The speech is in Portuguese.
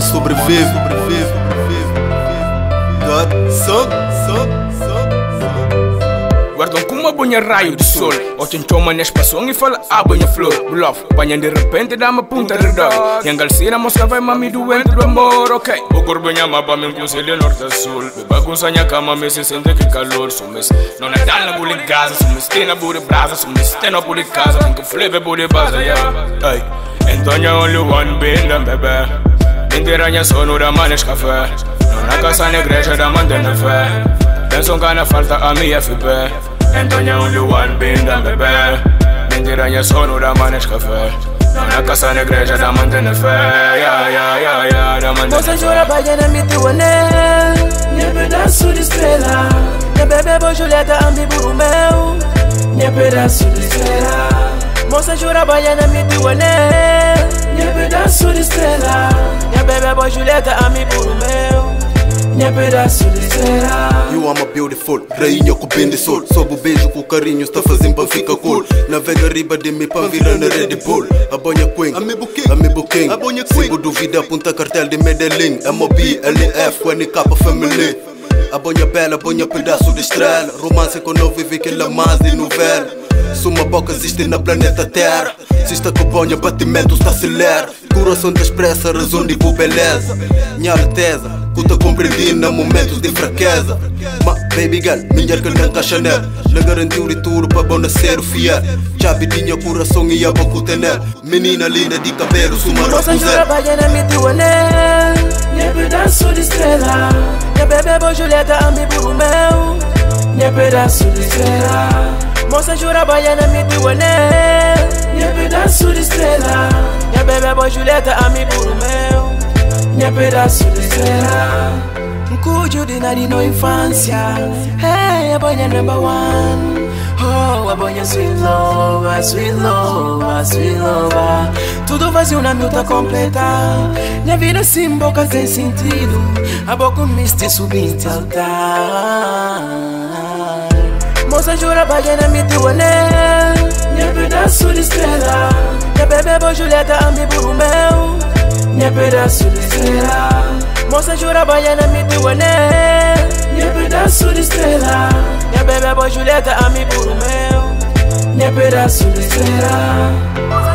sobrevive. God, so, so, Guardam com uma banha raio de sol. Ontem toma na espação e fala ah banha flor Bluff, banha de repente dá uma punta de dog. Yang galcina mostra vai mami doente do amor Ok, o corpo banha mapa me conselho norte a sul. Me bagunça minha cama me se sente que calor Sumes, não é tal na bule casa Sumes, tem na bule brasa Sumes, tem na bule casa Tem que fleve bule base, yeah. Hey, então ya only one da bebê Mentiranha sono da manes café Não na casa na igreja da mantendo fé Penso que na falta a minha FP Entonces only one bin da bebé Mentiranha sono da manes café Não na casa na igreja da mantendo fé Ya, ya, ya, ya, da mantendo Moça jura baiana me tu anel Minha pedaço de estrela Minha bebê boa Julieta ambi buru meu Minha pedaço de estrela Moça jura baiana me tu anel Minha pedaço de estrela. Minha bebê boa Julieta ambi buru meu. Minha pedaço de estrela. You are my beautiful, rainha com bem de sol. Sobe o beijo com carinho, está fazendo pra ficar cool. Navega riba de mim pra virar na Red Bull. A banha Queen, a me King. A banha Queen. Sigo duvida, aponta cartel de Medellín. MOB, LF, NK Family A banha bela, banha pedaço de estrela. Romance que eu não vivi que ela mais de novela Se uma boca existe na planeta Terra. Se está com banha, batimento está acelera. Coração da expressa, razão de boa beleza. Minha alteza, que te compreendi na momentos de fraqueza. Ma baby girl, minha que não nela. Não garantiu de tudo para bom nascer o fiel. Chave tinha coração e a boca tener Menina linda de cabelo, suma rapunzel anel Minha pedaço de estrela. Bebê boa Julieta buru meu. Minha pedaço de estrela Moça jura baiana me anel Minha pedaço de estrela Minha bebê boa Julieta buru meu Minha pedaço de estrela Cujo de nari no infância Hey, a banha number one. Oh, a banha sweet love, sweet love, sweet love Tudo vazio na miúda completa. Minha vida sem boca sem sentido A boca miste subindo altar Moça jura baiana me tu anel Minha pedaço de estrela Minha bebê boa Julieta ambi buru meu Minha pedaço de estrela Moça jura baiana me tu anel Minha pedaço de estrela Minha bebê boa Julieta ambi buru meu Minha pedaço de estrela